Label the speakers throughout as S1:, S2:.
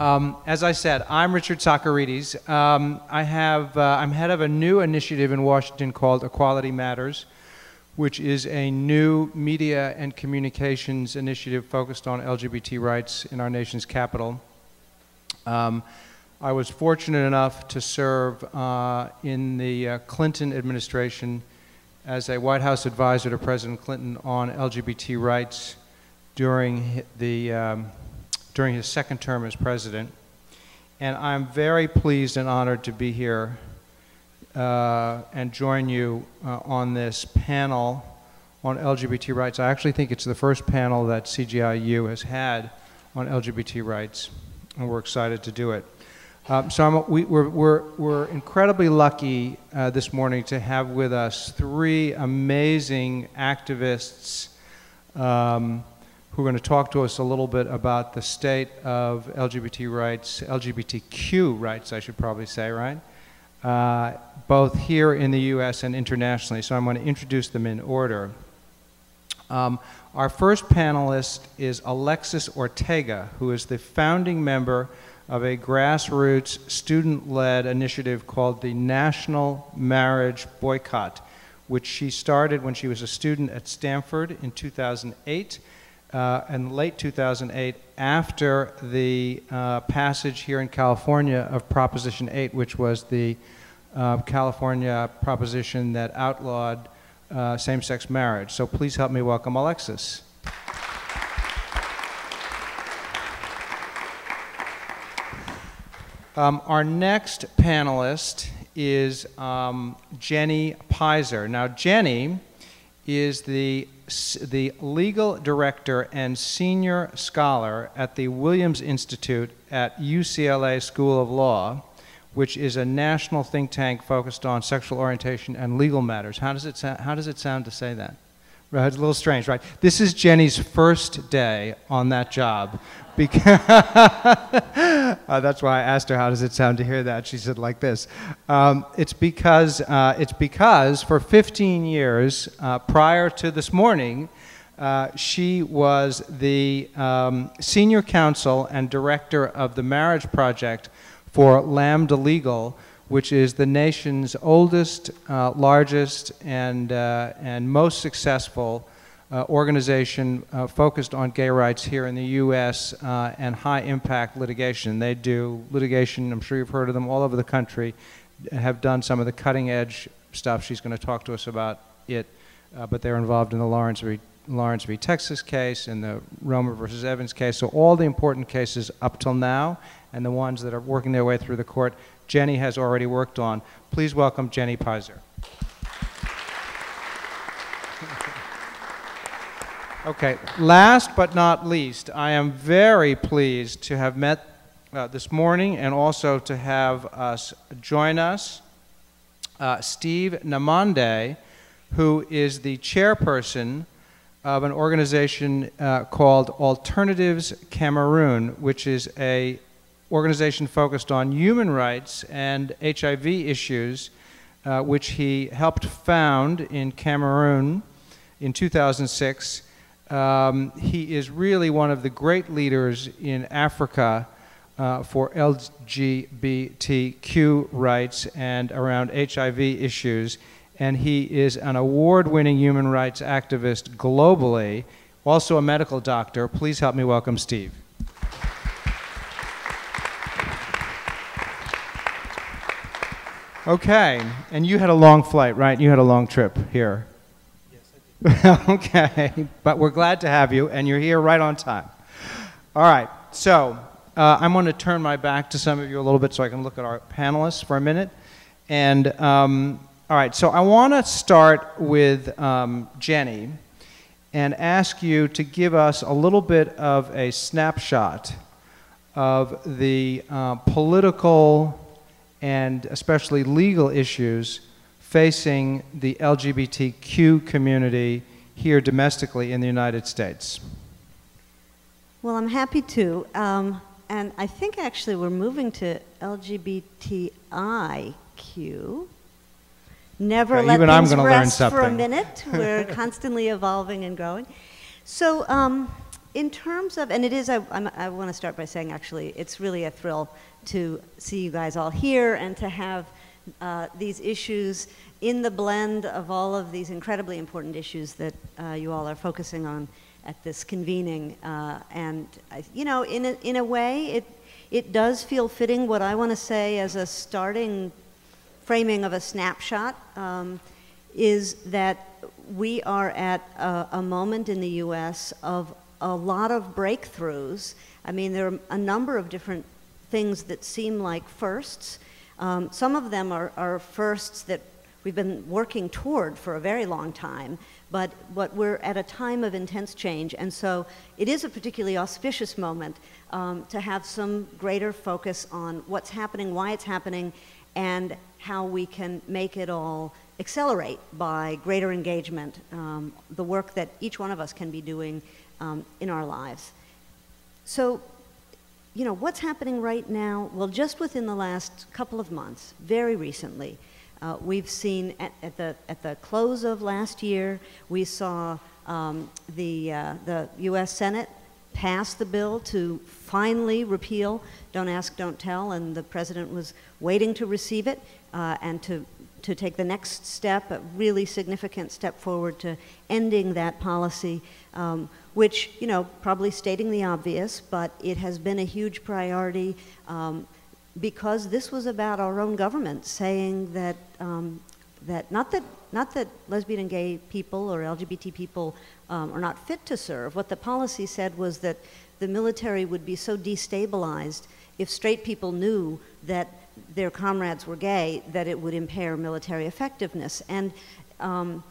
S1: Um, as I said, I'm Richard Socarides. Um, I have, uh, I'm head of a new initiative in Washington called Equality Matters, which is a new media and communications initiative focused on LGBT rights in our nation's capital. Um, I was fortunate enough to serve uh, in the uh, Clinton administration as a White House advisor to President Clinton on LGBT rights during the um, during his second term as president. And I'm very pleased and honored to be here uh, and join you uh, on this panel on LGBT rights. I actually think it's the first panel that CGIU has had on LGBT rights, and we're excited to do it. Um, so I'm, we, are we're, we're, incredibly lucky uh, this morning to have with us three amazing activists um, who are going to talk to us a little bit about the state of LGBT rights, LGBTQ rights, I should probably say, right? Uh, both here in the U.S. and internationally. So I'm going to introduce them in order. Um, our first panelist is Alexis Ortega, who is the founding member of a grassroots student-led initiative called the National Marriage Boycott, which she started when she was a student at Stanford in 2008 uh, in late 2008 after the uh, passage here in California of Proposition 8, which was the uh, California proposition that outlawed uh, same-sex marriage. So please help me welcome Alexis. Um, our next panelist is um, Jenny Pizer. Now, Jenny is the the legal director and senior scholar at the Williams Institute at UCLA School of Law, which is a national think tank focused on sexual orientation and legal matters. How does it, how does it sound to say that? Right, it's a little strange, right? This is Jenny's first day on that job. Because uh, that's why I asked her, how does it sound to hear that? She said like this. Um, it's, because, uh, it's because for 15 years uh, prior to this morning, uh, she was the um, senior counsel and director of the Marriage Project for Lambda Legal, which is the nation's oldest, uh, largest, and, uh, and most successful uh, organization uh, focused on gay rights here in the U.S. Uh, and high impact litigation. They do litigation, I'm sure you've heard of them, all over the country, have done some of the cutting edge stuff. She's going to talk to us about it, uh, but they're involved in the Lawrence v. Lawrence v. Texas case and the Romer versus Evans case. So all the important cases up till now and the ones that are working their way through the court Jenny has already worked on. Please welcome Jenny Pizer. Okay, last but not least, I am very pleased to have met uh, this morning and also to have us join us uh, Steve Nemande, who is the chairperson of an organization uh, called Alternatives Cameroon, which is a organization focused on human rights and HIV issues, uh, which he helped found in Cameroon in 2006. Um, he is really one of the great leaders in Africa uh, for LGBTQ rights and around HIV issues. And he is an award winning human rights activist globally, also a medical doctor. Please help me welcome Steve. Okay, and you had a long flight, right? You had a long trip here. Okay, but we're glad to have you, and you're here right on time. All right, so uh, I'm going to turn my back to some of you a little bit so I can look at our panelists for a minute. And um, all right, so I want to start with um, Jenny and ask you to give us a little bit of a snapshot of the uh, political and especially legal issues facing the LGBTQ community here domestically in the United States?
S2: Well, I'm happy to. Um, and I think actually we're moving to LGBTIQ. Never
S1: okay,
S2: let
S1: things
S2: rest for a minute. We're constantly evolving and growing. So, um, in terms of, and it is, I, I'm, I want to start by saying actually, it's really a thrill to see you guys all here and to have uh, these issues in the blend of all of these incredibly important issues that uh, you all are focusing on at this convening. Uh, and, you know, in a, in a way, it, it does feel fitting what I want to say as a starting framing of a snapshot um, is that we are at a, a moment in the U.S. of a lot of breakthroughs. I mean, there are a number of different things that seem like firsts. Um, some of them are, are firsts that we've been working toward for a very long time, but, but we're at a time of intense change, and so it is a particularly auspicious moment um, to have some greater focus on what's happening, why it's happening, and how we can make it all accelerate by greater engagement, um, the work that each one of us can be doing um, in our lives. So, you know, what's happening right now? Well, just within the last couple of months, very recently, uh, we've seen at, at, the, at the close of last year, we saw um, the, uh, the U.S. Senate pass the bill to finally repeal Don't Ask, Don't Tell, and the president was waiting to receive it uh, and to to take the next step, a really significant step forward to ending that policy, um, which, you know, probably stating the obvious, but it has been a huge priority um, because this was about our own government saying that, um, that not that not that lesbian and gay people or LGBT people um, are not fit to serve. What the policy said was that the military would be so destabilized if straight people knew that their comrades were gay, that it would impair military effectiveness. And um,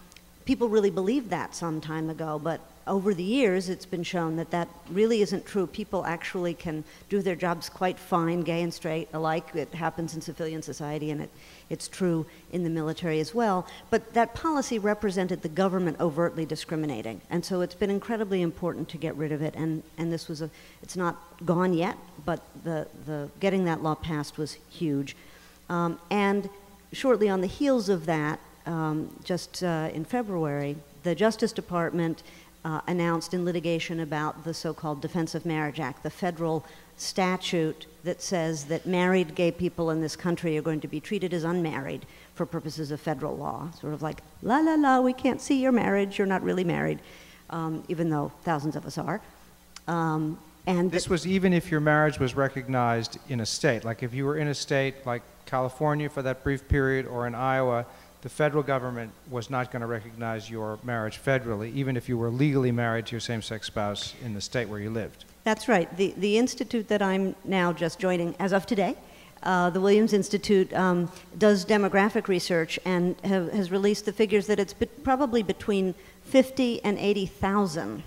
S2: people really believed that some time ago, but over the years it's been shown that that really isn't true. People actually can do their jobs quite fine, gay and straight alike. It happens in civilian society and it, it's true in the military as well. But that policy represented the government overtly discriminating. And so it's been incredibly important to get rid of it. And, and this was a, it's not gone yet, but the, the getting that law passed was huge. Um, and shortly on the heels of that, um, just uh, in February, the Justice Department uh, announced in litigation about the so called Defense of Marriage Act, the federal statute that says that married gay people in this country are going to be treated as unmarried for purposes of federal law. Sort of like, la la la, we can't see your marriage, you're not really married, um, even though thousands of us are. Um,
S1: and this was even if your marriage was recognized in a state. Like if you were in a state like California for that brief period or in Iowa, the federal government was not going to recognize your marriage federally, even if you were legally married to your same sex spouse in the state where you lived.
S2: That's right. The, the institute that I'm now just joining as of today, uh, the Williams Institute, um, does demographic research and have, has released the figures that it's be probably between 50 and 80,000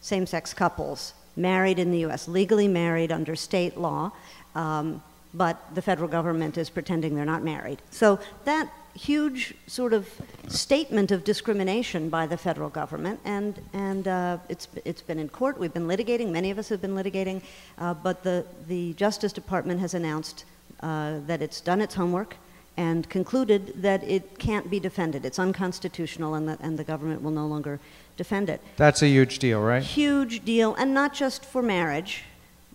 S2: same sex couples married in the US, legally married under state law. Um, but the federal government is pretending they're not married. So that huge sort of statement of discrimination by the federal government, and, and uh, it's, it's been in court. We've been litigating, many of us have been litigating, uh, but the, the Justice Department has announced uh, that it's done its homework and concluded that it can't be defended. It's unconstitutional, and, that, and the government will no longer defend it.
S1: That's a huge deal, right?
S2: Huge deal, and not just for marriage,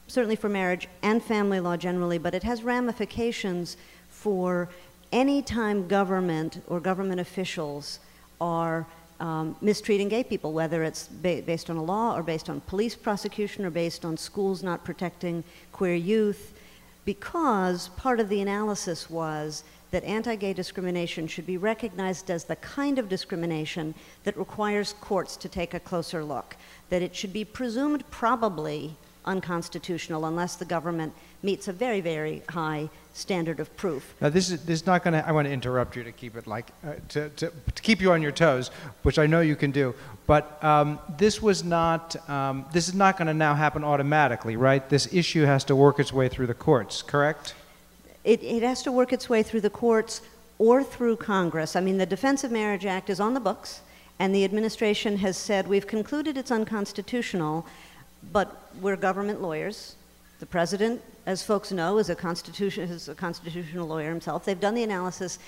S2: certainly for marriage and family law generally, but it has ramifications for anytime government or government officials are um, mistreating gay people, whether it's ba based on a law or based on police prosecution or based on schools not protecting queer youth, because part of the analysis was that anti-gay discrimination should be recognized as the kind of discrimination that requires courts to take a closer look, that it should be presumed probably unconstitutional unless the government meets a very, very high standard of proof.
S1: Now, this is, this is not going to, I want to interrupt you to keep it like, uh, to, to, to, keep you on your toes, which I know you can do. But um, this was not, um, this is not going to now happen automatically, right? This issue has to work its way through the courts, correct?
S2: It, it has to work its way through the courts or through Congress. I mean, the Defense of Marriage Act is on the books, and the administration has said, we've concluded it's unconstitutional, but we're government lawyers. The president, as folks know, is a, constitution, is a constitutional lawyer himself. They've done the analysis,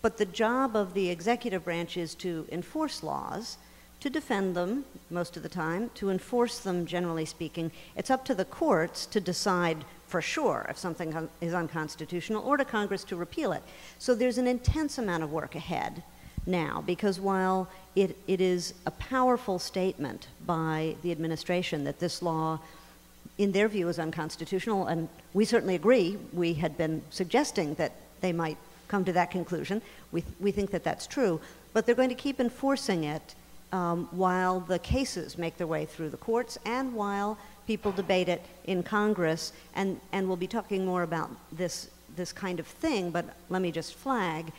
S2: but the job of the executive branch is to enforce laws, to defend them most of the time, to enforce them, generally speaking. It's up to the courts to decide for sure if something is unconstitutional or to Congress to repeal it. So there's an intense amount of work ahead now because while it, it is a powerful statement by the administration that this law, in their view, is unconstitutional, and we certainly agree, we had been suggesting that they might come to that conclusion. We, we think that that's true, but they're going to keep enforcing it um, while the cases make their way through the courts and while people debate it in Congress. And, and we'll be talking more about this, this kind of thing, but let me just flag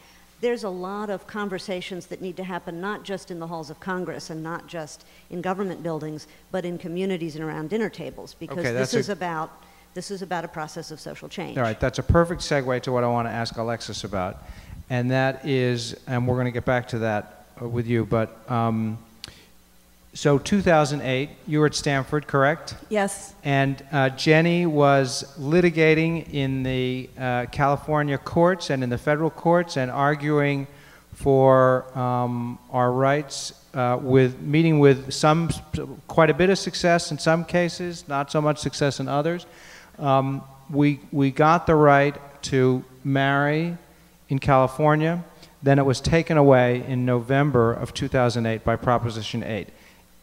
S2: there's a lot of conversations that need to happen not just in the halls of Congress and not just in government buildings, but in communities and around dinner tables because
S1: Okay,
S2: this is about this is about a process of social change.
S1: All right, that's a perfect segue to what I want to ask Alexis about. And that is, and we're going to get back to that uh, with you, but um, so 2008, you were at Stanford, correct?
S3: Yes,
S1: And uh, Jenny was litigating in the uh, California courts and in the federal courts and arguing for um, our rights uh, with meeting with some quite a bit of success in some cases, not so much success in others. Um, we we got the right to marry in California. Then it was taken away in November of 2008 by Proposition 8.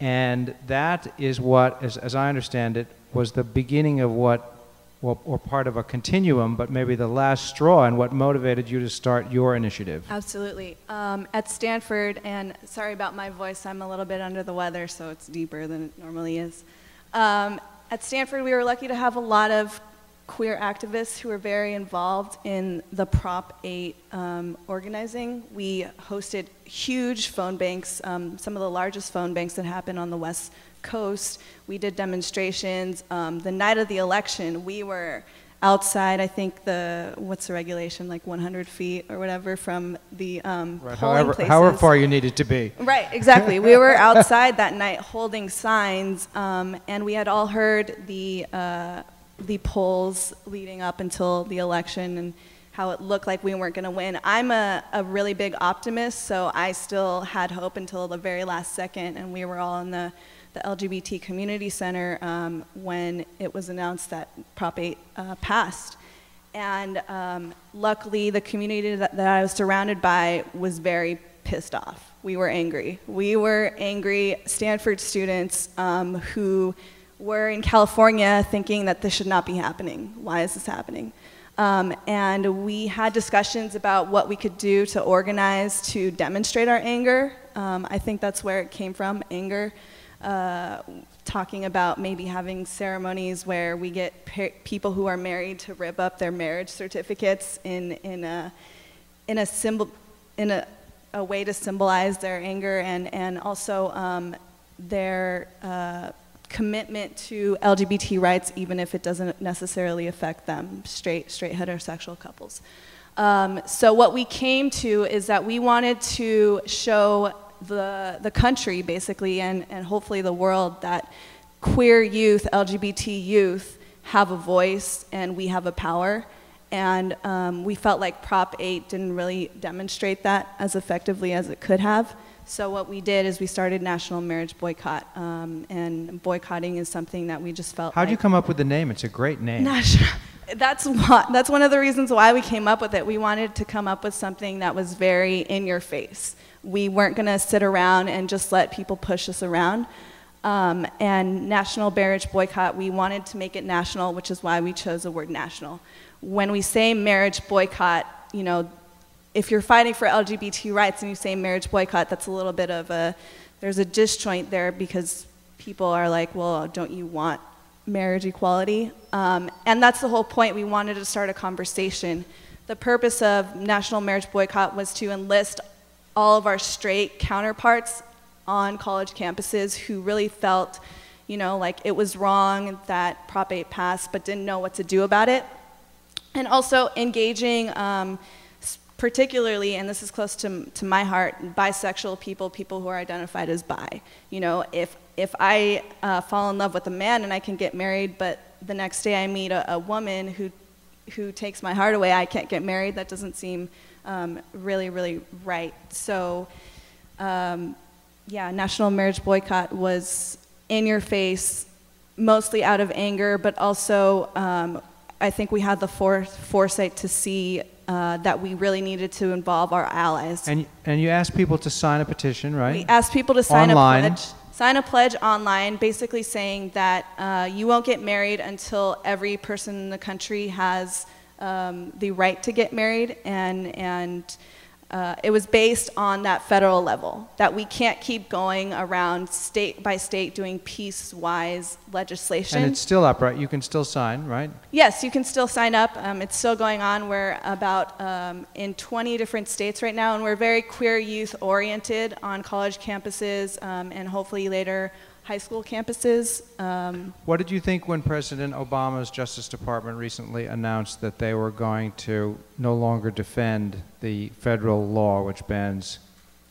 S1: And that is what, as, as I understand it, was the beginning of what, or part of a continuum, but maybe the last straw and what motivated you to start your initiative.
S3: absolutely. Um, at Stanford, and sorry about my voice, I'm a little bit under the weather, so it's deeper than it normally is. Um, at Stanford, we were lucky to have a lot of queer activists who were very involved in the Prop 8 um, organizing. We hosted huge phone banks, um, some of the largest phone banks that happen on the West Coast. We did demonstrations. Um, the night of the election, we were outside, I think the, what's the regulation, like 100 feet or whatever from the um, polling
S1: however,
S3: places.
S1: however far you needed to be.
S3: Right, exactly. we were outside that night holding signs, um, and we had all heard the uh, the polls leading up until the election and how it looked like we weren't going to win. I'm a, a really big optimist, so I still had hope until the very last second, and we were all in the the LGBT community center um, when it was announced that Prop 8 uh, passed. And um, luckily, the community that, that I was surrounded by was very pissed off. We were angry. We were angry Stanford students um, who were in California thinking that this should not be happening. Why is this happening? Um, and we had discussions about what we could do to organize to demonstrate our anger. Um, I think that's where it came from anger. Uh, talking about maybe having ceremonies where we get pe- people who are married to rip up their marriage certificates in, in, a, in, a, symbol, in a, a way to symbolize their anger and, and also um, their uh, commitment to LGBT rights, even if it doesn't necessarily affect them, straight, straight heterosexual couples. Um, so what we came to is that we wanted to show the, the country, basically, and, and hopefully the world, that queer youth, LGBT youth, have a voice and we have a power. And um, we felt like Prop 8 didn't really demonstrate that as effectively as it could have. So what we did is we started National Marriage Boycott, um, and boycotting is something that we just felt.
S1: How'd you come up with the name? It's a great name.
S3: National. That's what, that's one of the reasons why we came up with it. We wanted to come up with something that was very in your face. We weren't going to sit around and just let people push us around. Um, and National Marriage Boycott, we wanted to make it national, which is why we chose the word national. When we say marriage boycott, you know, if you're fighting for LGBT rights and you say marriage boycott, that's a little bit of a, there's a disjoint there because people are like, well, don't you want marriage equality? Um, and that's the whole point. We wanted to start a conversation. The purpose of National Marriage Boycott was to enlist all of our straight counterparts on college campuses who really felt, you know, like it was wrong that Prop 8 passed but didn't know what to do about it. And also engaging, um, particularly, and this is close to, to my heart, bisexual people, people who are identified as bi. You know, if, if I uh, fall in love with a man and I can get married, but the next day I meet a, a woman who, who takes my heart away, I can't get married, that doesn't seem um, really, really right. So, um, yeah, national marriage boycott was in your face, mostly out of anger, but also um, I think we had the fore- foresight to see uh, that we really needed to involve our allies.
S1: And, and you asked people to sign a petition, right?
S3: We asked people to sign
S1: Online.
S3: a pledge. Sign a pledge online, basically saying that uh, you won't get married until every person in the country has um, the right to get married, and and uh, it was based on that federal level that we can't keep going around state by state doing piece-wise legislation.
S1: and it's still up, right? You can still sign, right?
S3: Yes, you can still sign up. Um, it's still going on. We're about um, in 20 different states right now, and we're very queer youth oriented on college campuses um, and hopefully later high school campuses. Um,
S1: What did you think when President Obama's Justice Department recently announced that they were going to no longer defend the federal law which bans?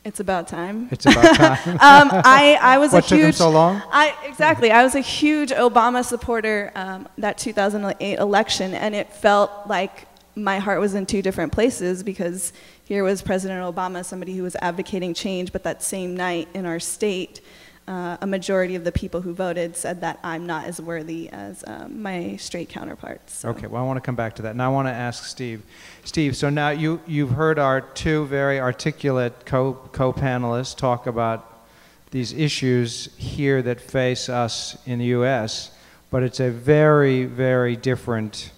S3: it's about time.
S1: It's about time.
S3: um, I, I was
S1: what
S3: a
S1: took
S3: huge.
S1: them so long?
S3: I, exactly. I was a huge Obama supporter um, that 2008 election, and it felt like my heart was in two different places because here was President Obama, somebody who was advocating change, but that same night in our state, uh, a majority of the people who voted said that I'm not as worthy as um, my straight counterparts. so.
S1: Okay, well, I want to come back to that. And I want to ask Steve. Steve, so now you, you've heard our two very articulate co, co-panelists talk about these issues here that face us in the U.S., but it's a very, very different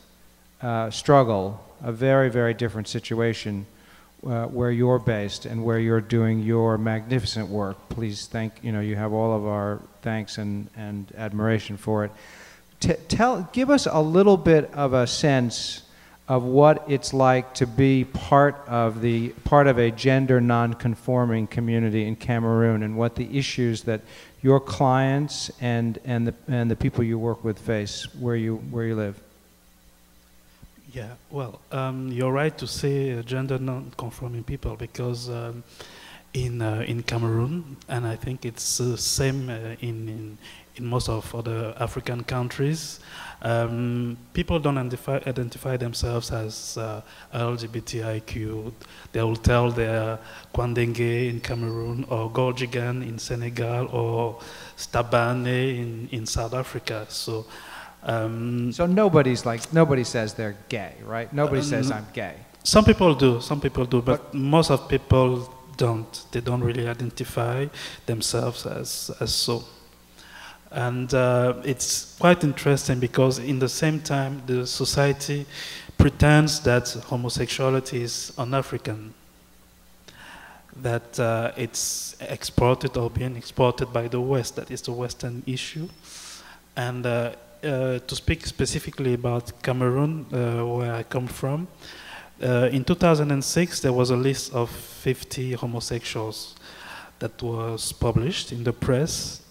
S1: uh, struggle, a very, very different situation uh, where you're based and where you're doing your magnificent work. Please thank, you know, you have all of our thanks and, and admiration for it. T- tell, give us a little bit of a sense of what it's like to be part of the part of a gender non-conforming community in Cameroon and what the issues that your clients and, and, the, and the people you work with face where you, where you live.
S4: Yeah, well, um, you're right to say uh, gender non-conforming people because um, in uh, in Cameroon, and I think it's the same uh, in, in in most of other African countries, um, people don't identify, identify themselves as uh, LGBTIQ. They will tell they're Kwandenge in Cameroon, or Gorjigan in Senegal, or Stabane in, in South Africa. So. Um,
S1: So nobody's like, nobody says they're gay, right? Nobody
S4: Uh,
S1: says. I'm gay.
S4: Some people do, some people do, but most of people don't. They don't really identify themselves as, as so. And uh, it's quite interesting because in the same time, the society pretends that homosexuality is un-African, that uh, it's exported or being exported by the West, that is the Western issue. And uh, uh, to speak specifically about Cameroon, uh, where I come from, uh, in 2006 there was a list of 50 homosexuals that was published in the press,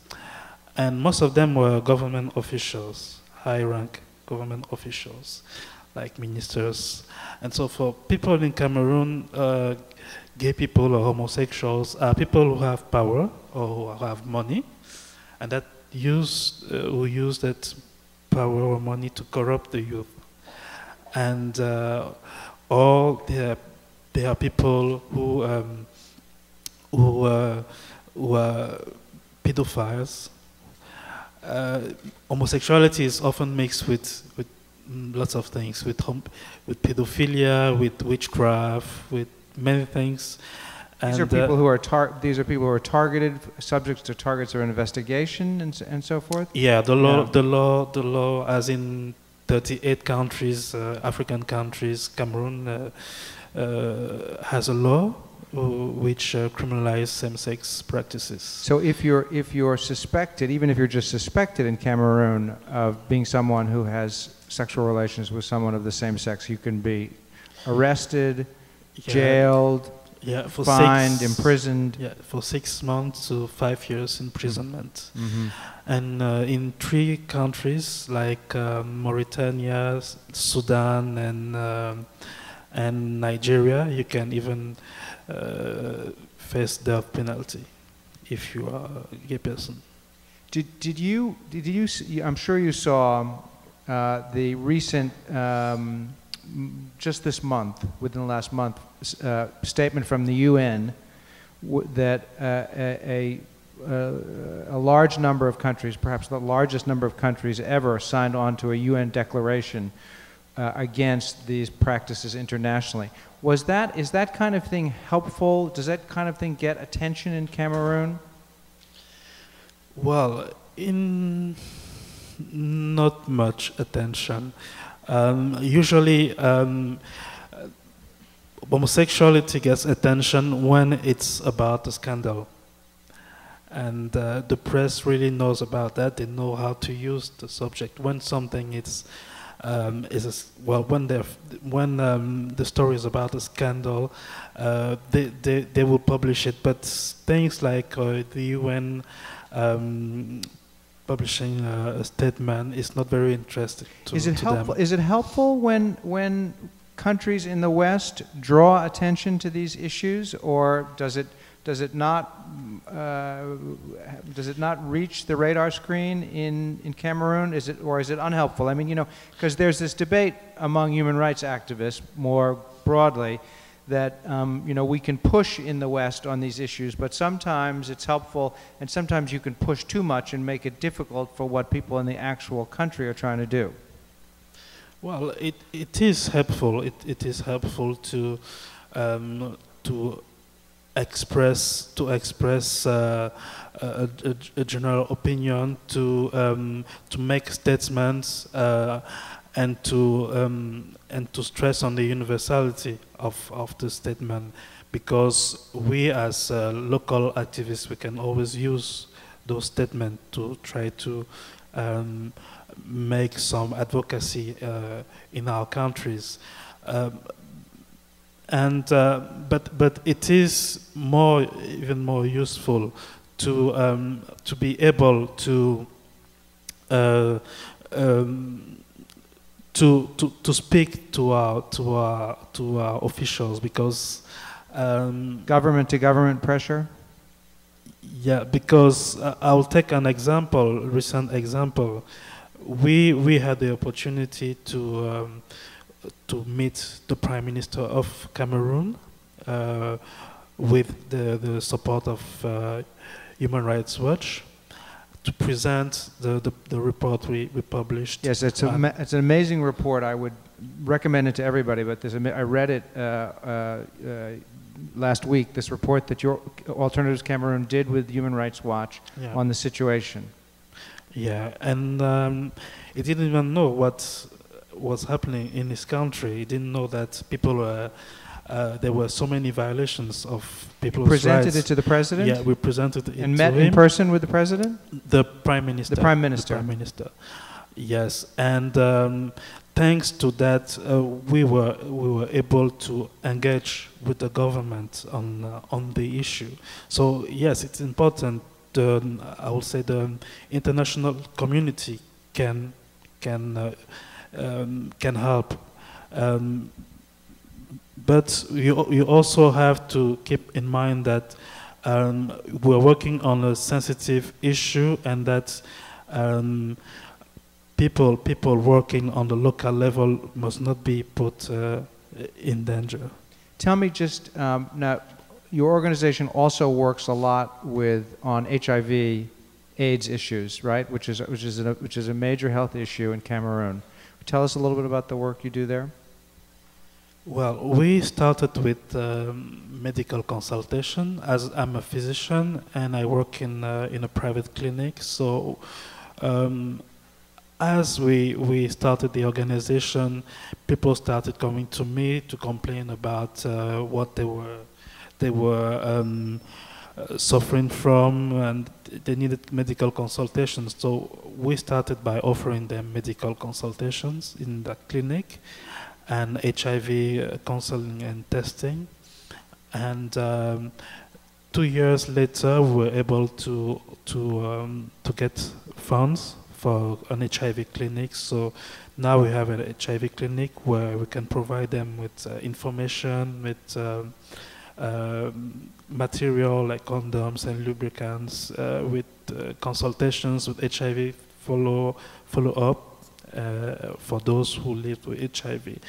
S4: and most of them were government officials, high-rank government officials, like ministers. And so for people in Cameroon, uh, gay people or homosexuals are people who have power or who have money, and that use uh, who use that power or money to corrupt the youth. And uh, or they are, are people who um, who, uh, who are pedophiles. Uh, homosexuality is often mixed with, with lots of things, with, with pedophilia, with witchcraft, with many things.
S1: These are
S4: And, uh,
S1: people who are tar- these are people who are targeted, subjects to targets of investigation and, and so forth.
S4: Yeah, the law,
S1: Yeah.
S4: the law, the law, as in 38 countries, uh, African countries, Cameroon uh, uh, has a law uh, which uh, criminalizes same-sex practices.
S1: So if you're if you're suspected, even if you're just suspected in Cameroon of being someone who has sexual relations with someone of the same sex, you can be arrested,
S4: Yeah,
S1: jailed,
S4: yeah, for
S1: fined,
S4: six,
S1: imprisoned.
S4: Yeah, for six months to five years imprisonment.
S1: hmm
S4: And uh, in three countries like um, Mauritania, Sudan, and um, and Nigeria, you can even uh, face death penalty if you are a gay person.
S1: Did, did you, did you, s- I'm sure you saw uh, the recent, um, m- just this month, within the last month, uh, statement from the UN that uh, a, a uh, a large number of countries, perhaps the largest number of countries ever, signed on to a UN declaration uh, against these practices internationally. Was that, is that kind of thing helpful? Does that kind of thing get attention in Cameroon?
S4: Well, in not much attention. Um, usually, um, homosexuality gets attention when it's about a scandal. And uh, the press really knows about that. They know how to use the subject when something is um, is a, well when when um, the story is about a scandal, uh, they, they they will publish it. But things like uh, the UN um, publishing a, a, statement is not very interesting to,
S1: is it
S4: to
S1: helpful
S4: them.
S1: is it helpful when when countries in the west draw attention to these issues or does it does it not uh, does it not reach the radar screen in, in Cameroon? Is it or is it unhelpful? I mean, you know, because there's this debate among human rights activists more broadly that um, you know we can push in the West on these issues, but sometimes it's helpful, and sometimes you can push too much and make it difficult for what people in the actual country are trying to do.
S4: Well, it, it is helpful. It, it is helpful to um, to express to express uh, a, a, a, general opinion, to um, to make statements, uh, and to um, and to stress on the universality of of the statement, because we as uh, local activists we can always use those statements to try to um, make some advocacy uh, in our countries. Um, and uh, but but it is more even more useful to um, to be able to uh, um, to, to to speak to our to our to our officials because um,
S1: government to government pressure.
S4: Yeah, because uh, I'll take an example, recent example. We we had the opportunity to um, to meet the Prime Minister of Cameroon uh, with the, the support of uh, Human Rights Watch to present the, the, the, report we, we published.
S1: Yes, it's, a, it's an amazing report. I would recommend it to everybody, but there's a, I read it uh, uh, uh, last week, this report that your Alternatives Cameroon did with Human Rights Watch yeah. on the situation.
S4: Yeah, and um, it didn't even know what was happening in his country. He didn't know that people were. Uh, there were so many violations of people's
S1: presented
S4: rights.
S1: it to the president.
S4: Yeah, we presented it
S1: and met in person with the president.
S4: The prime minister.
S1: The prime minister.
S4: The prime minister. Yes, and um, thanks to that, uh, we were we were able to engage with the government on uh, on the issue. So yes, it's important. The, I would say the international community can can uh, um, can help. But you, you also have to keep in mind that um, we're working on a sensitive issue and that um, people, people working on the local level must not be put uh, in danger.
S1: Tell me just um, now, your organization also works a lot with on HIV AIDS issues, right? Which is, which is, a, which is a major health issue in Cameroon. Tell us a little bit about the work you do there.
S4: Well, we started with um, medical consultation. As I'm a physician and I work in uh, in a private clinic, so um, as we we started the organization, people started coming to me to complain about uh, what they were they were. Um, suffering from and they needed medical consultations. So we started by offering them medical consultations in the clinic and HIV uh, counseling and testing. And um, two years later, we were able to to um, to get funds for an HIV clinic. So now we have an HIV clinic where we can provide them with uh, information, with um, material like condoms and lubricants uh, with uh, consultations with HIV follow follow up uh, for those who live with HIV.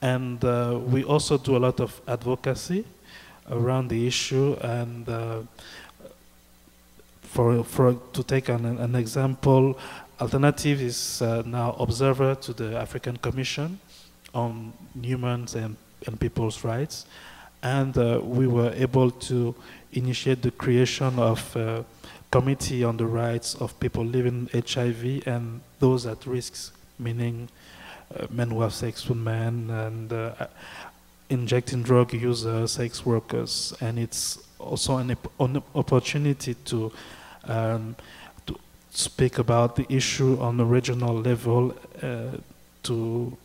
S4: And uh, we also do a lot of advocacy around the issue and uh, for, for to take an, an example, Alternative is uh, now observer to the African Commission on humans and, and people's rights, and uh, we were able to initiate the creation of a committee on the rights of people living HIV and those at risk, meaning uh, men who have sex with men and uh, injecting drug users, sex workers, and it's also an, an opportunity to um, to speak about the issue on the regional level uh, to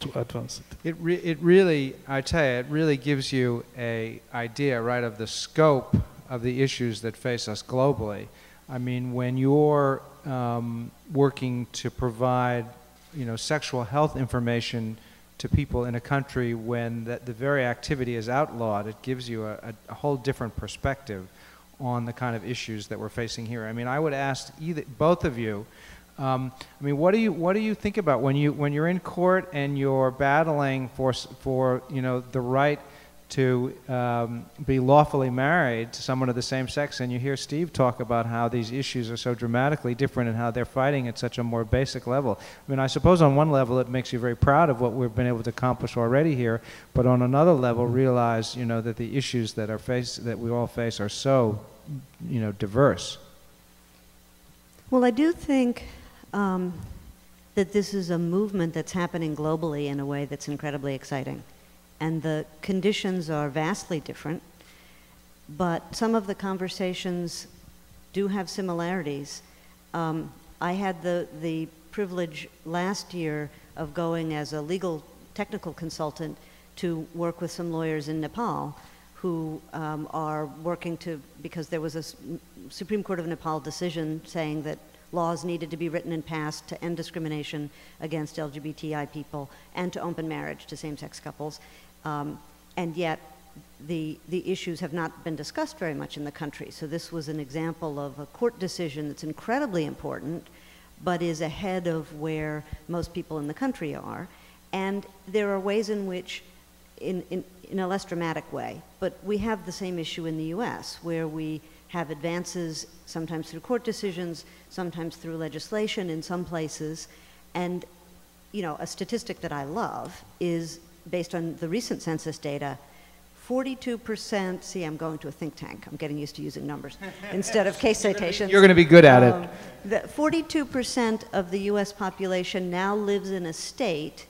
S4: to advance it.
S1: It, re- it really, I tell you, it really gives you a idea, right, of the scope of the issues that face us globally. I mean, when you're um, working to provide, you know, sexual health information to people in a country when the, the very activity is outlawed, it gives you a, a, a, whole different perspective on the kind of issues that we're facing here. I mean, I would ask either both of you. Um, I mean, what do you what do you think about when you when you're in court and you're battling for for you know the right to um, be lawfully married to someone of the same sex, and you hear Steve talk about how these issues are so dramatically different and how they're fighting at such a more basic level. I mean, I suppose on one level it makes you very proud of what we've been able to accomplish already here, but on another level, realize you know that the issues that are face that we all face are so you know diverse.
S2: Well, I do think. Um, that this is a movement that's happening globally in a way that's incredibly exciting and the conditions are vastly different, but some of the conversations do have similarities. Um, I had the, the privilege last year of going as a legal technical consultant to work with some lawyers in Nepal who um, are working to, because there was a Supreme Court of Nepal decision saying that laws needed to be written and passed to end discrimination against LGBTI people and to open marriage to same sex couples. Um, and yet, the, the issues have not been discussed very much in the country. So, this was an example of a court decision that's incredibly important, but is ahead of where most people in the country are. And there are ways in which, in, in, in a less dramatic way, but we have the same issue in the US, where we have advances sometimes through court decisions, sometimes through legislation in some places. And, you know, a statistic that I love is based on the recent census data, 42%, see, I'm going to a think tank. I'm getting used to using numbers instead of case citations.
S1: You're going to be good at
S2: um, it. 42% of the US population now lives in a state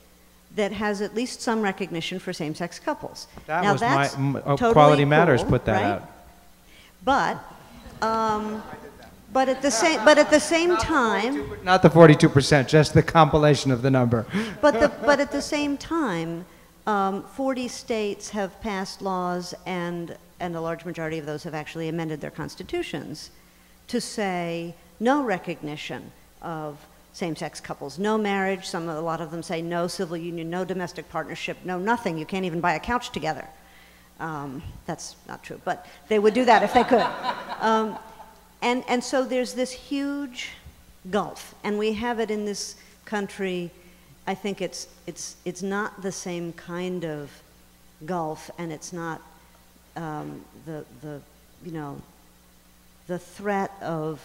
S2: that has at least some recognition for same sex couples.
S1: That
S2: now,
S1: was
S2: that's
S1: my,
S2: totally
S1: Equality Matters
S2: cool,
S1: put that
S2: right?
S1: out.
S2: But, um, but at the same, but at the same time,
S1: not the 42%, just the compilation of the number.
S2: but the, but at the same time, um, 40 states have passed laws, and, and a large majority of those have actually amended their constitutions to say no recognition of same-sex couples, no marriage. Some, a lot of them say no civil union, no domestic partnership, no nothing. You can't even buy a couch together. Um, that's not true, but they would do that if they could. Um, and, and so there's this huge gulf, and we have it in this country I think it's, it's, it's not the same kind of gulf, and it's not um, the, the, you know, the threat of,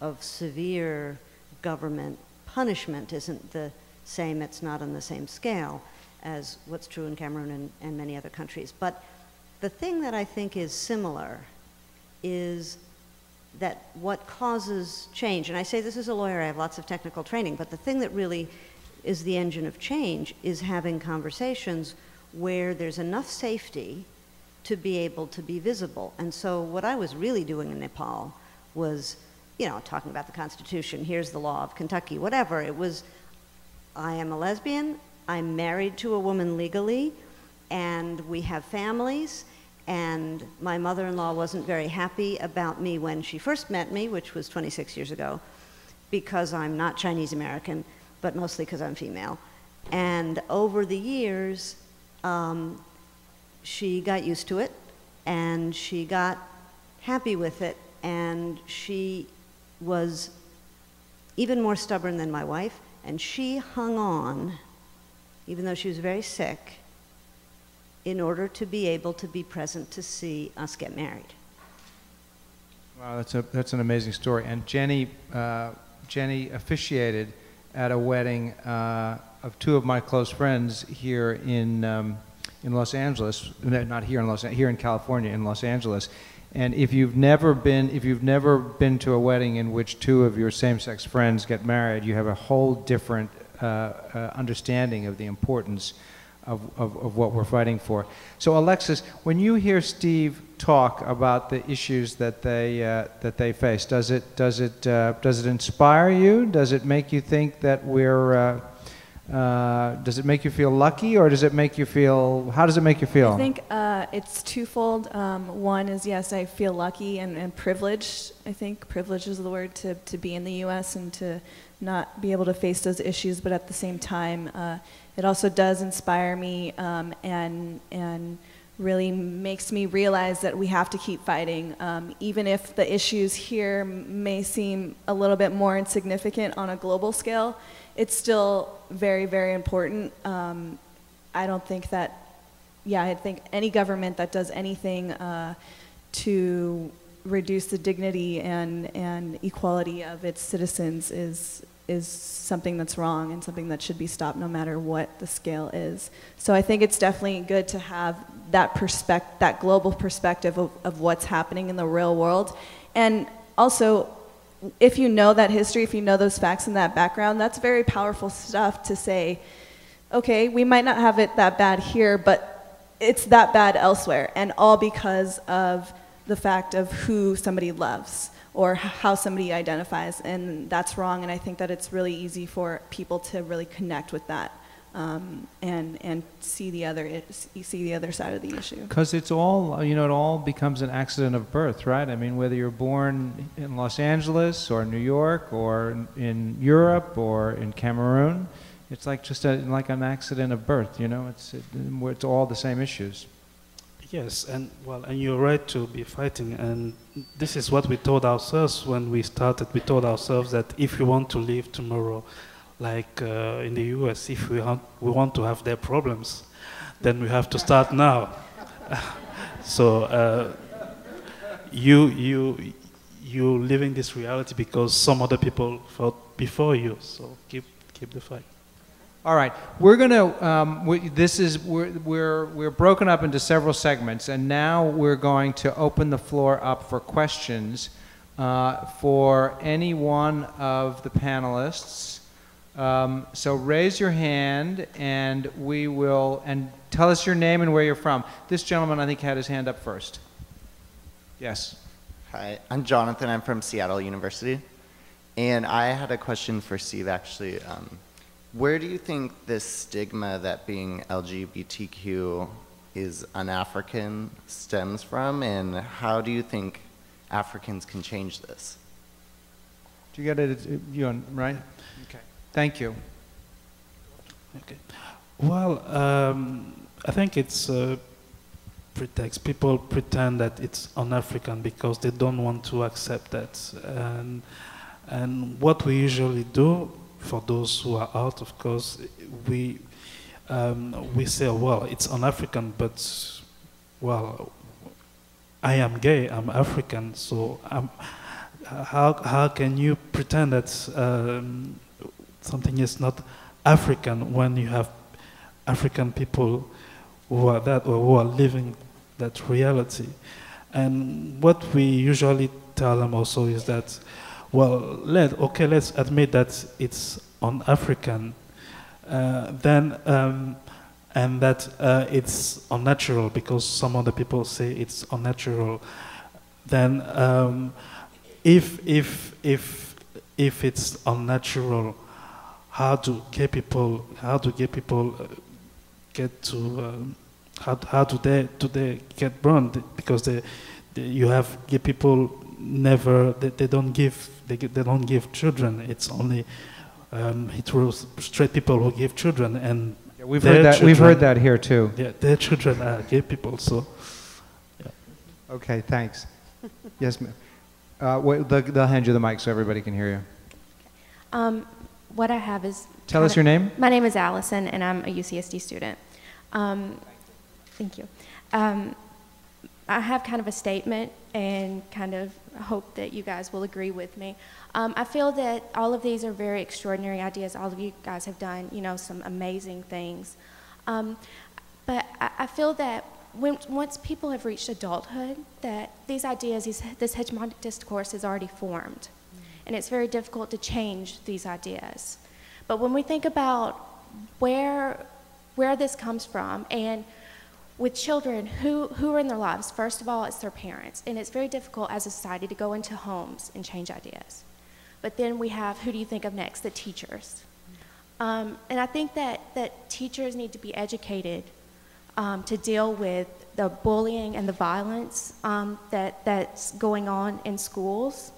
S2: of severe government punishment isn't the same, it's not on the same scale as what's true in Cameroon and, and many other countries. But the thing that I think is similar is that what causes change, and I say this as a lawyer, I have lots of technical training, but the thing that really is the engine of change, is having conversations where there's enough safety to be able to be visible. And so what I was really doing in Nepal was, you know, talking about the Constitution, here's the law of Kentucky, whatever. It was, I am a lesbian, I'm married to a woman legally, and we have families, and my mother-in-law wasn't very happy about me when she first met me, which was 26 years ago, because I'm not Chinese American but mostly because I'm female. And over the years, um, she got used to it and she got happy with it and she was even more stubborn than my wife and she hung on even though she was very sick in order to be able to be present to see us get married
S1: Wow, that's a that's an amazing story. And Jenny uh, Jenny officiated at a wedding uh, of two of my close friends here in um, in Los Angeles. Not here in Los here in California in Los Angeles. And if you've never been if you've never been to a wedding in which two of your same-sex friends get married, you have a whole different uh, uh, understanding of the importance of, of, of what we're fighting for. So, Alexis, when you hear Steve talk about the issues that they, uh, that they face, does it, does, it, uh, does it inspire you? Does it make you think that we're, uh, uh, does it make you feel lucky or does it make you feel, how does it make you feel?
S3: I think uh, it's twofold. Um, one is, yes, I feel lucky and, and privileged. I think privilege is the word to, to be in the U.S. and to not be able to face those issues, but at the same time, uh, it also does inspire me um, and, and really makes me realize that we have to keep fighting. Um, even if the issues here may seem a little bit more insignificant on a global scale, it's still very, very important. Um, I don't think that, yeah, I think any government that does anything uh, to reduce the dignity and, and equality of its citizens is, is something that's wrong and something that should be stopped no matter what the scale is. So I think it's definitely good to have that perspective, that global perspective of, of what's happening in the real world. And also, if you know that history, if you know those facts and that background, that's very powerful stuff to say, okay, we might not have it that bad here, but it's that bad elsewhere, and all because of the fact of who somebody loves or how somebody identifies, and that's wrong. And I think that it's really easy for people to really connect with that um, and and see the other see the other side of the issue.
S1: Because it's all, you know, it all becomes an accident of birth, right? I mean, whether you're born in Los Angeles or New York or in- Europe or in Cameroon, it's like just a, like an accident of birth, you know? It's, it, it's all the same issues.
S4: Yes, and well, and you're right to be fighting, and this is what we told ourselves when we started. We told ourselves that if we want to live tomorrow, like uh, in the U.S., if we want, we want to have their problems, then we have to start now. so uh, you you you living this reality because some other people fought before you. So keep keep the fight.
S1: All right, we're to, um, we, this is, we're, we're, we're broken up into several segments, and now we're going to open the floor up for questions uh, for any one of the panelists. Um, so raise your hand, and we will, and tell us your name and where you're from. This gentleman, I think, had his hand up first. Yes.
S5: Hi, I'm Jonathan. I'm from Seattle University. And I had a question for Steve, actually. Um, where do you think this stigma that being LGBTQ is un-African stems from, and how do you think Africans can change this?
S1: Do you get it? It's- You, on- right? Okay. Thank you.
S4: Okay. Well, um, I think it's a pretext. People pretend that it's un-African because they don't want to accept that. And, and what we usually do for those who are out, of course, we, um, we say, well, it's un-African, but, well, I am gay, I'm African, so I'm, how, how can you pretend that um, something is not African when you have African people who are that or who are living that reality. And what we usually tell them also is that, well, let okay, let's admit that it's on African, uh, then um, and that uh, it's unnatural because some other people say it's unnatural. Then um, if if if if it's unnatural, how do gay people how do gay people uh, get to um, how, how do they do they get burned because they, they you have gay people never they, they don't give they, they don't give children it's only um, hetero straight people who give children and
S1: Yeah, we've heard that. We've heard that here too.
S4: yeah, their children are gay people so
S1: Okay, thanks. Yes, ma'am. Uh, wait, they'll, they'll hand you the mic so everybody can hear you.
S6: Um, what I have is.
S1: Tell us
S6: kinda-
S1: your name.
S6: My name is Allison, and I'm a UCSD student. Um, thank you. Um, I have kind of a statement and kind of hope that you guys will agree with me. Um, I feel that all of these are very extraordinary ideas. All of you guys have done, you know, some amazing things. Um, but I, I feel that when, once people have reached adulthood, that these ideas, these, this hegemonic discourse is already formed. And it's very difficult to change these ideas. But when we think about where, where this comes from and with children who, who are in their lives, first of all, it's their parents. And it's very difficult as a society to go into homes and change ideas. But then we have who do you think of next? The teachers. Um, and I think that, that teachers need to be educated um, to deal with the bullying and the violence um, that, that's going on in schools.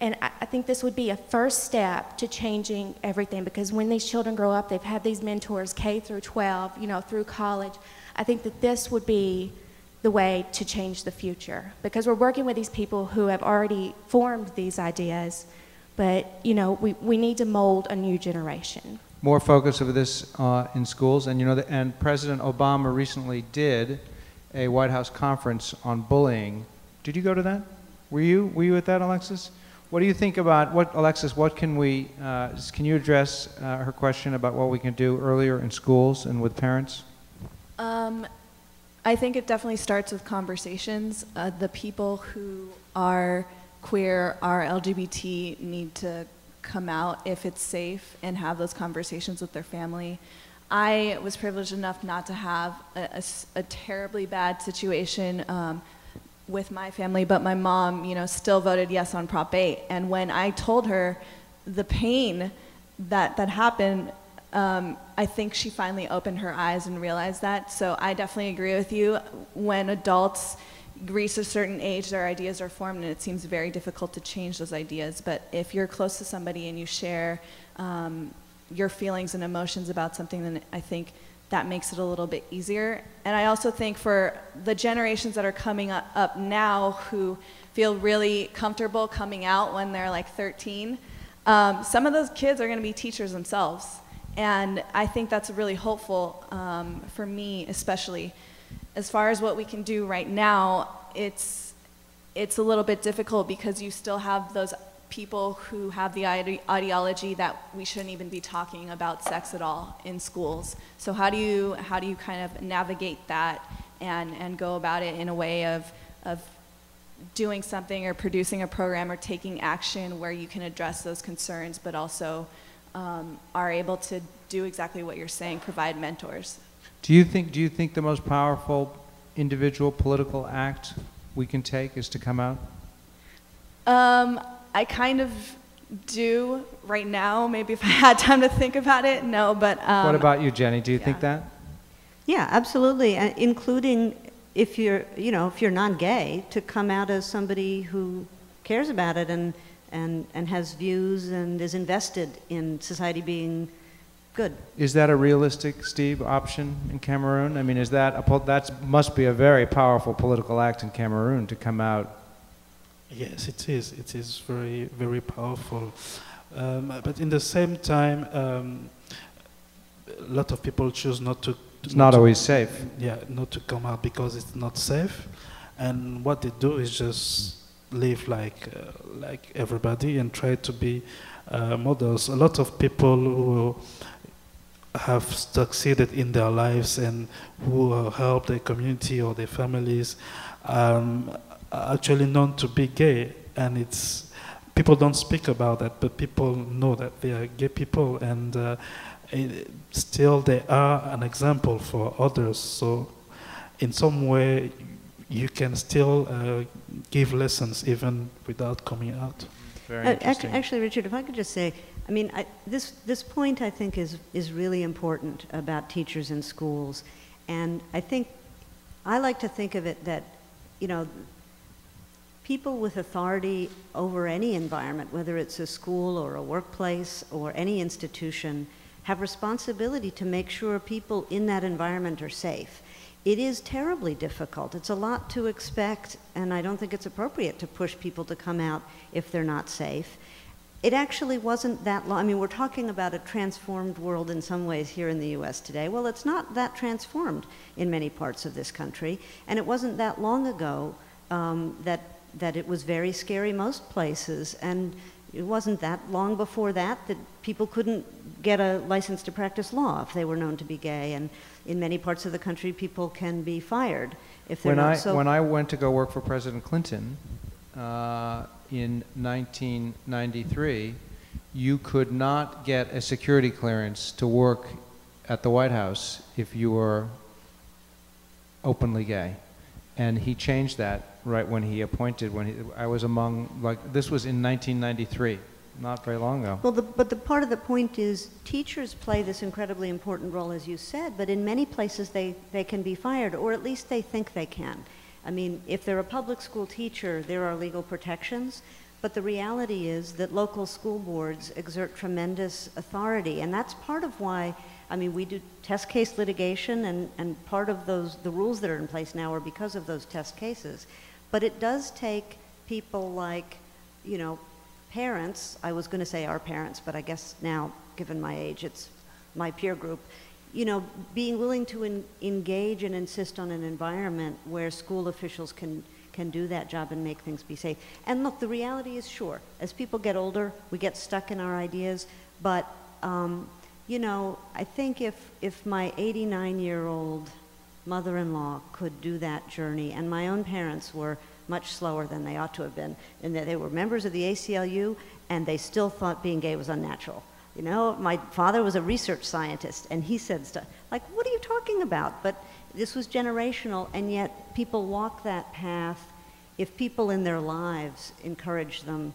S6: And I, I think this would be a first step to changing everything because when these children grow up, they've had these mentors K through 12, you know, through college. I think that this would be the way to change the future because we're working with these people who have already formed these ideas, but you know we, we need to mold a new generation.
S1: More focus of this uh, in schools, and you know, the, and President Obama recently did a White House conference on bullying. Did you go to that? Were you were you at that, Alexis? What do you think about what Alexis? What can we? Uh, can you address uh, her question about what we can do earlier in schools and with parents?
S3: Um, I think it definitely starts with conversations. Uh, the people who are queer, are LGBT, need to come out if it's safe and have those conversations with their family. I was privileged enough not to have a, a, a terribly bad situation um, with my family, but my mom, you know, still voted yes on Prop 8. And when I told her the pain that that happened, um, I think she finally opened her eyes and realized that. So I definitely agree with you. When adults reach a certain age, their ideas are formed, and it seems very difficult to change those ideas. But if you're close to somebody and you share um, your feelings and emotions about something, then I think that makes it a little bit easier. And I also think for the generations that are coming up now who feel really comfortable coming out when they're like 13, um, some of those kids are going to be teachers themselves. And I think that's really hopeful um, for me, especially. As far as what we can do right now, it's, it's a little bit difficult because you still have those people who have the ide ideology that we shouldn't even be talking about sex at all in schools. So how do you, how do you kind of navigate that and, and go about it in a way of, of doing something or producing a program or taking action where you can address those concerns but also um, are able to do exactly what you're saying, provide mentors.
S1: Do you think, do you think the most powerful individual political act we can take is to come out?
S3: Um, I kind of do right now. Maybe if I had time to think about it, no. But um,
S1: what about you, Jenny? Do you
S3: yeah.
S1: think that?
S2: Yeah, absolutely, uh, including if you're, you know, if you're non-gay, to come out as somebody who cares about it and and, and has views and is invested in society being good.
S1: Is that a realistic, Steve, option in Cameroon? I mean, is that a, that must be a very powerful political act in Cameroon to come out?
S4: Yes, it is. It is very, very powerful. Um, but in the same time, um, a lot of people choose not to.
S1: It's not, not always to, safe.
S4: Yeah, not to come out because it's not safe. And what they do is just live like uh, like everybody and try to be uh, models. A lot of people who have succeeded in their lives and who help their community or their families um, are actually known to be gay, and it's people don't speak about that, but people know that they are gay people, and uh, it, still they are an example for others. So, in some way, you can still uh, give lessons even without coming out.
S1: Very
S2: uh,
S1: interesting.
S2: Actually, Richard, if I could just say, I mean, I, this, this point I think is, is really important about teachers in schools. And I think, I like to think of it that, you know, people with authority over any environment, whether it's a school or a workplace or any institution, have responsibility to make sure people in that environment are safe it is terribly difficult. It's a lot to expect, and I don't think it's appropriate to push people to come out if they're not safe. It actually wasn't that long. I mean, we're talking about a transformed world in some ways here in the US today. Well, it's not that transformed in many parts of this country, and it wasn't that long ago um, that that it was very scary most places. And it wasn't that long before that that people couldn't get a license to practice law if they were known to be gay. And in many parts of the country, people can be fired if they're
S1: When
S2: not
S1: I,
S2: so.
S1: when I went to go work for President Clinton uh, in 1993, you could not get a security clearance to work at the White House if you were openly gay. And he changed that right when he appointed, when he, I was among, like, this was in 1993, not very long ago.
S2: Well, the, but the part of the point is teachers play this incredibly important role, as you said, but in many places they, they can be fired, or at least they think they can. I mean, if they're a public school teacher, there are legal protections, but the reality is that local school boards exert tremendous authority, and that's part of why, I mean, we do test case litigation, and, and part of those, the rules that are in place now are because of those test cases. But it does take people like, you know, parents, I was going to say our parents, but I guess now, given my age, it's my peer group, you know, being willing to en- engage and insist on an environment where school officials can, can do that job and make things be safe. And look, the reality is sure, as people get older, we get stuck in our ideas, but, um, you know, I think if, if my 89 year old mother in law could do that journey, and my own parents were much slower than they ought to have been, and that they were members of the ACLU, and they still thought being gay was unnatural. You know, my father was a research scientist, and he said stuff like, What are you talking about? But this was generational, and yet people walk that path if people in their lives encourage them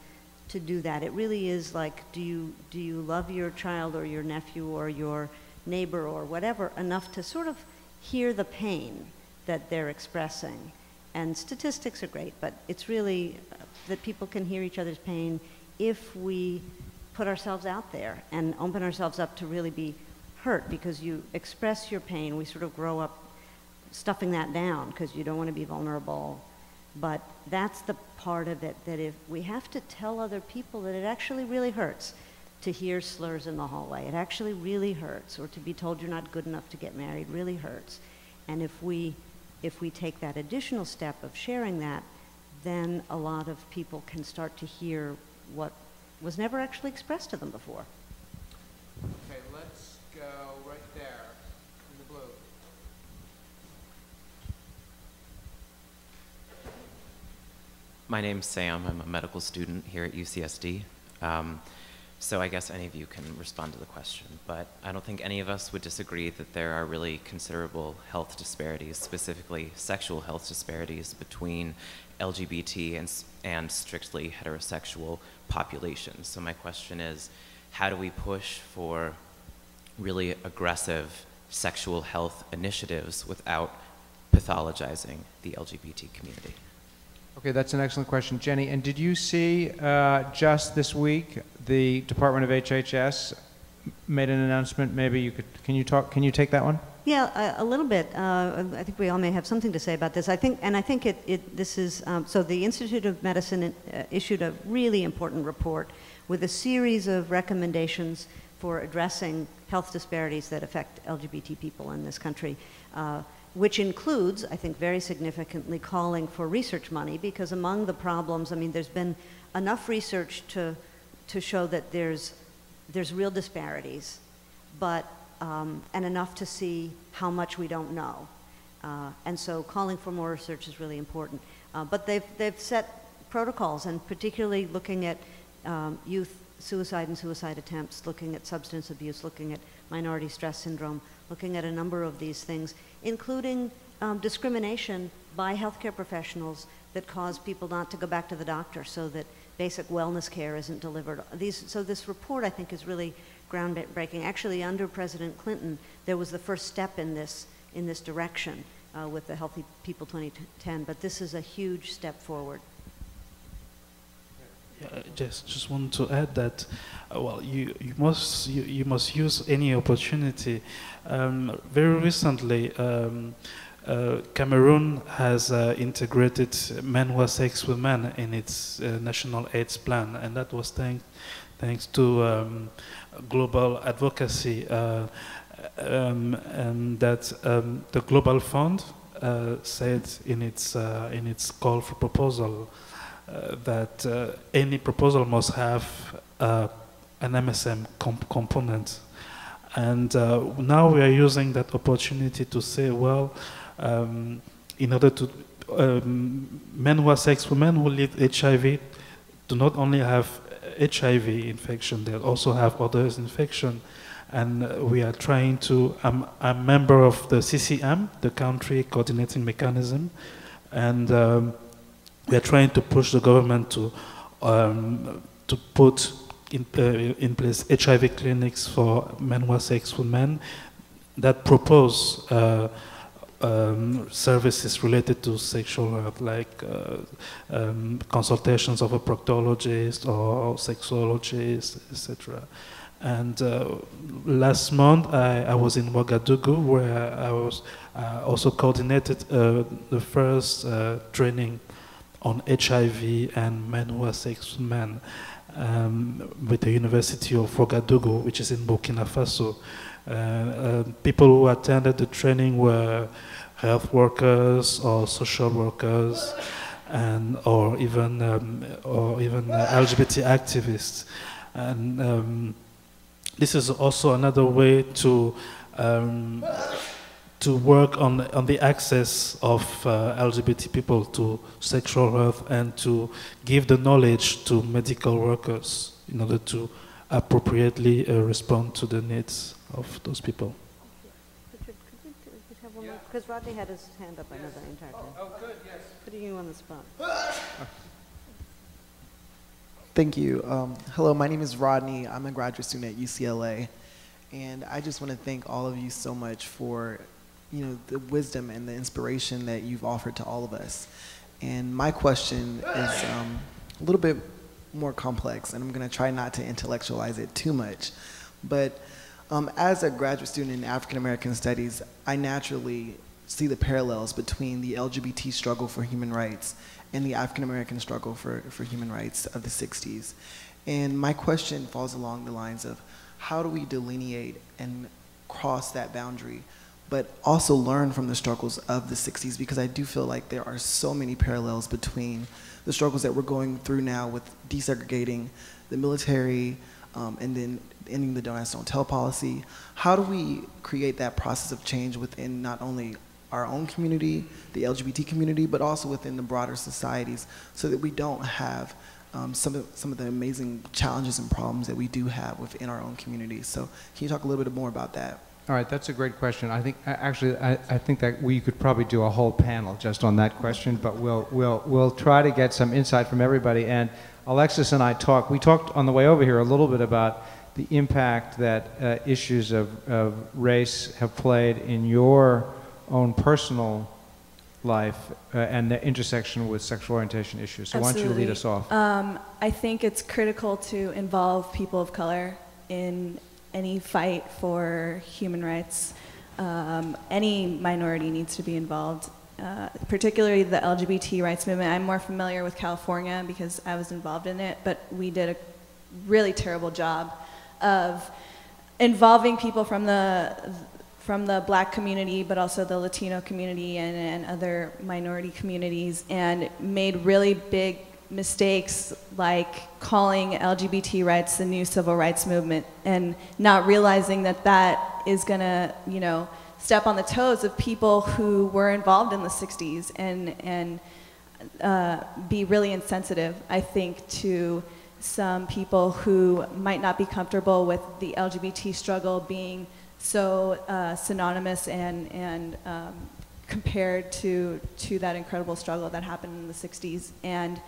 S2: to do that. It really is like, do you, do you love your child or your nephew or your neighbor or whatever enough to sort of hear the pain that they're expressing? And statistics are great, but it's really uh, that people can hear each other's pain if we put ourselves out there and open ourselves up to really be hurt because you express your pain. We sort of grow up stuffing that down because you don't want to be vulnerable. But that's the part of it that if we have to tell other people that it actually really hurts to hear slurs in the hallway. It actually really hurts, or to be told you're not good enough to get married really hurts. And if we if we take that additional step of sharing that, then a lot of people can start to hear what was never actually expressed to them before.
S1: Okay, let's go right there in the blue.
S7: My name's Sam. I'm a medical student here at UCSD. Um, so I guess any of you can respond to the question, but I don't think any of us would disagree that there are really considerable health disparities, specifically sexual health disparities between LGBT and, and strictly heterosexual populations. So my question is, how do we push for really aggressive sexual health initiatives without pathologizing the LGBT community?
S1: Okay, that's an excellent question. Jenny, and did you see uh, just this week the Department of HHS made an announcement? Maybe you could, can you talk, can you take that one?
S2: Yeah, a, a little bit. Uh, I think we all may have something to say about this. I think, and I think it, it this is, um, so the Institute of Medicine uh, issued a really important report with a series of recommendations for addressing health disparities that affect LGBT people in this country. Uh, which includes, I think, very significantly calling for research money because among the problems, I mean, there's been enough research to, to show that there's, there's real disparities, but, um, and enough to see how much we don't know. Uh, and so calling for more research is really important. Uh, but they've, they've set protocols, and particularly looking at um, youth suicide and suicide attempts, looking at substance abuse, looking at minority stress syndrome, looking at a number of these things, including um, discrimination by healthcare professionals that cause people not to go back to the doctor so that basic wellness care isn't delivered. These, so this report, I think, is really groundbreaking. Actually, under President Clinton, there was the first step in this, in this direction uh, with the Healthy People 2010, but this is a huge step forward.
S4: Just just want to add that, uh, well, you, you must you, you must use any opportunity. Um, very recently, um, uh, Cameroon has uh, integrated men who have sex with men in its uh, national AIDS plan, and that was thanks thanks to um, global advocacy. Uh, um, and that um, the Global Fund uh, said in its in its call for proposal that any proposal must have an MSM comp- component. And now we are using that opportunity to say, well, um, in order to um, men who are sex women who live HIV do not only have HIV infection, they also have other infection. And we are trying to, I'm, I'm a member of the CCM, the country coordinating mechanism, and um, we are trying to push the government to, um, to put in, uh, in place HIV clinics for men who are sex women that propose uh, um, services related to sexual health, like uh, um, consultations of a proctologist or sexologist, etc. And uh, last month I, I, was in Ouagadougou where I was uh, also coordinated uh, the first uh, training on HIV and men who are sex men um, with the University of Ouagadougou, which is in Burkina Faso. Uh, uh, people who attended the training were health workers or social workers, and or even um, or even uh, LGBT activists, and um, this is also another way to um, to work on, on the access of uh, LGBT people to sexual health and to give the knowledge to medical workers in order to appropriately uh, respond to the needs of those people.
S2: Richard, could we have one more? Because Rodney had his hand up, I know the entire time.
S1: Oh, good, yes.
S2: Putting you on the spot.
S8: Thank you. Um, hello, my name is Rodney. I'm a graduate student at UCLA. And I just want to thank all of you so much for you know, the wisdom and the inspiration that you've offered to all of us. And my question is um, a little bit more complex, and I'm going to try not to intellectualize it too much. But um, as a graduate student in African American studies, I naturally see the parallels between the LGBT struggle for human rights and the African American struggle for, for human rights of the 60s. And my question falls along the lines of how do we delineate and cross that boundary but also learn from the struggles of the 60s because I do feel like there are so many parallels between the struggles that we're going through now with desegregating the military um, and then ending the don't ask don't tell policy. How do we create that process of change within not only our own community, the LGBT community, but also within the broader societies so that we don't have um, some, of, some of the amazing challenges and problems that we do have within our own communities. So can you talk a little bit more about that?
S1: All right, that's a great question. I think actually, I, I, think that we could probably do a whole panel just on that question, but we'll we'll we'll try to get some insight from everybody. And Alexis and I talked. We talked on the way over here a little bit about the impact that uh, issues of, of race have played in your own personal life uh, and the intersection with sexual orientation issues. So
S3: Absolutely.
S1: why don't you lead us off?
S3: Um, I think it's critical to involve people of color in any fight for human rights. Um, any minority needs to be involved, uh, particularly the LGBT rights movement. I'm more familiar with California because I was involved in it, but we did a really terrible job of involving people from the from the black community, but also the Latino community and, and other minority communities, and made really big mistakes like calling LGBT rights the new civil rights movement and not realizing that that is going to, you know, step on the toes of people who were involved in the 60s and, and uh, be really insensitive, I think, to some people who might not be comfortable with the LGBT struggle being so uh, synonymous and, and um, compared to, to that incredible struggle that happened in the 60s. And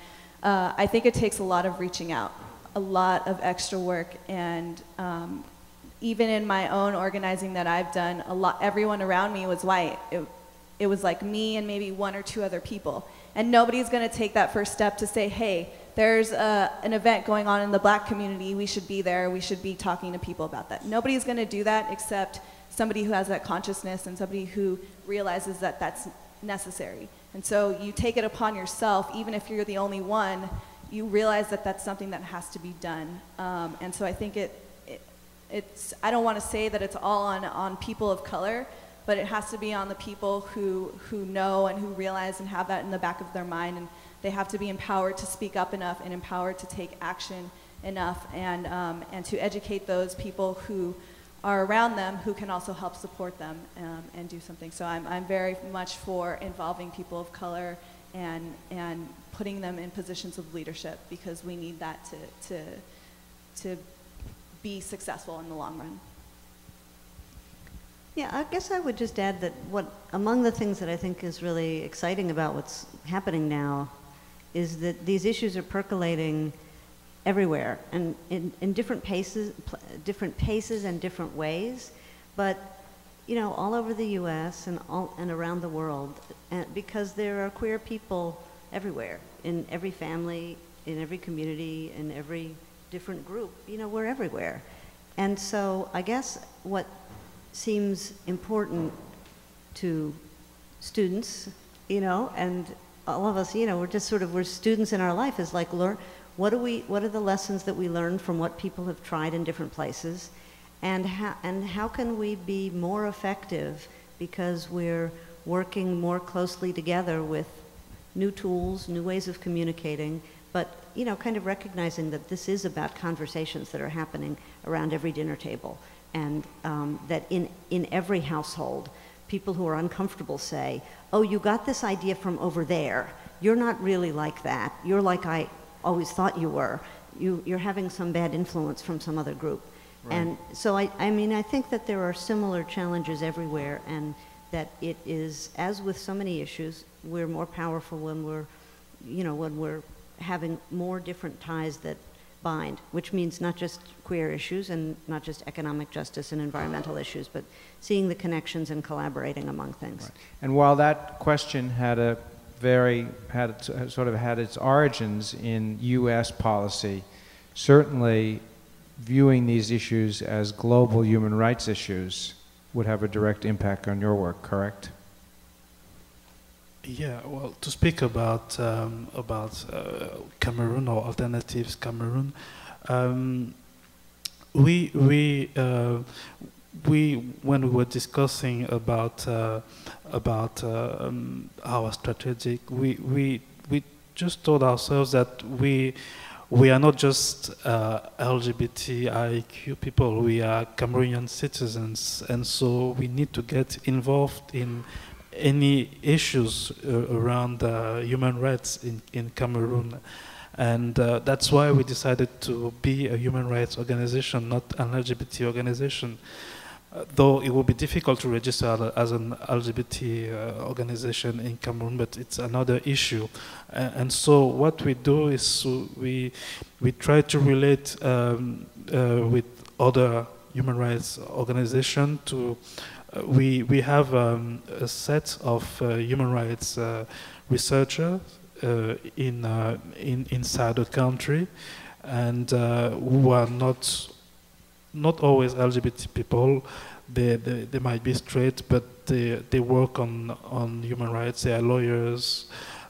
S3: uh, I think it takes a lot of reaching out, a lot of extra work, and um, even in my own organizing that I've done, a lot, everyone around me was white. It, it was like me and maybe one or two other people. And nobody's going to take that first step to say, hey, there's a, an event going on in the black community. We should be there. We should be talking to people about that. Nobody's going to do that except somebody who has that consciousness and somebody who realizes that that's necessary. And so you take it upon yourself, even if you're the only one, you realize that that's something that has to be done. Um, and so I think it, it, it's, I don't want to say that it's all on, on people of color, but it has to be on the people who, who know and who realize and have that in the back of their mind. And they have to be empowered to speak up enough and empowered to take action enough and, um, and to educate those people who are around them who can also help support them um, and do something. So I'm, I'm very much for involving people of color and, and putting them in positions of leadership because we need that to, to, to be successful in the long run.
S2: Yeah, I guess I would just add that what among the things that I think is really exciting about what's happening now is that these issues are percolating everywhere and in, in different paces, different paces and different ways, but you know, all over the U.S. and all and around the world, and because there are queer people everywhere in every family, in every community, in every different group. You know, we're everywhere, and so I guess what seems important to students, you know, and all of us, you know, we're just sort of, we're students in our life is like learn, what do we, what are the lessons that we learn from what people have tried in different places? And how, and how can we be more effective because we're working more closely together with new tools, new ways of communicating, but you know, kind of recognizing that this is about conversations that are happening around every dinner table and um, that in, in every household, people who are uncomfortable say, oh, you got this idea from over there. You're not really like that. You're like I always thought you were. You, you're having some bad influence from some other group. Right. And so, I, I mean, I think that there are similar challenges everywhere, and that it is, as with so many issues, we're more powerful when we're, you know, when we're having more different ties that bind, which means not just queer issues and not just economic justice and environmental issues, but seeing the connections and collaborating among things. Right.
S1: And while that question had a very had uh, sort of had its origins in U.S. policy, certainly viewing these issues as global human rights issues would have a direct impact on your work. Correct?
S4: Yeah, well, to speak about um, about uh, Cameroon or Alternatives Cameroun, um, we we uh, we when we were discussing about uh, about uh, um, our strategic, we we we just told ourselves that we we are not just uh, LGBTIQ people, we are Cameroonian citizens, and so we need to get involved in any issues uh, around uh, human rights in, in Cameroon. And uh, that's why we decided to be a human rights organization, not an LGBT organization. Uh, though it will be difficult to register as an LGBT uh, organization in Cameroon, but it's another issue. and so what we do is we, we try to relate um, uh, with other human rights organizations to uh, we, we have um, a set of uh, human rights uh, researchers in, in, inside the country and who are not, not always LGBT people. They, they, they, might be straight, but they, they work on, on human rights. They are lawyers,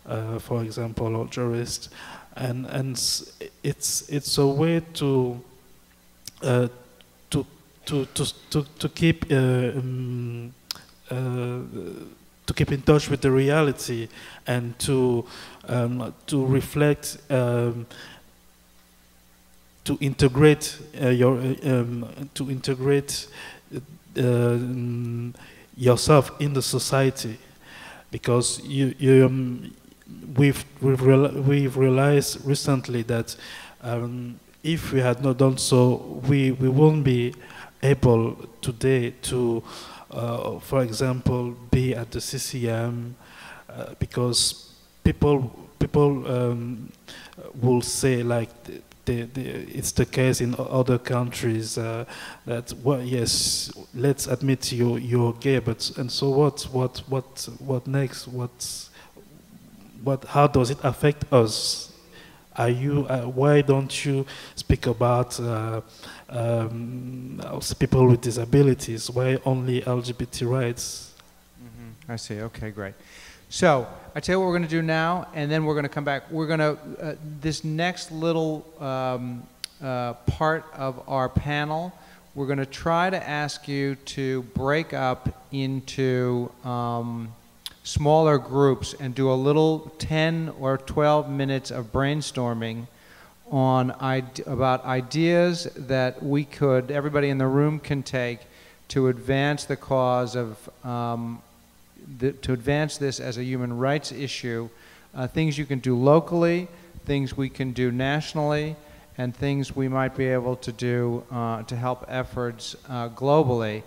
S4: uh, for example, or jurists, and and it's it's a way to uh, to to to to keep uh, um, uh, to keep in touch with the reality and to um, to reflect um, to integrate uh, your um, to integrate uh, yourself in the society. Because you, you um, we've we've, real, we've realized recently that um, if we had not done so we we won't be able today to, uh, for example, be at the CCM uh, because people people um, will say like the, the, it's the case in other countries uh, that well yes let's admit you you're gay but and so what what what what next? What what how does it affect us are you uh, why don't you speak about uh, um, people with disabilities? Why only LGBT rights?
S1: Mm-hmm. I see. Okay, great. So I tell you what we're going to do now, and then we're going to come back. We're going to uh, this next little um, uh, part of our panel. we're going to try to ask you to break up into um, smaller groups and do a little 10 or 12 minutes of brainstorming on about ideas that we could, everybody in the room can take to advance the cause of, um, the, to advance this as a human rights issue. Uh, things you can do locally, things we can do nationally, and things we might be able to do uh, to help efforts uh, globally.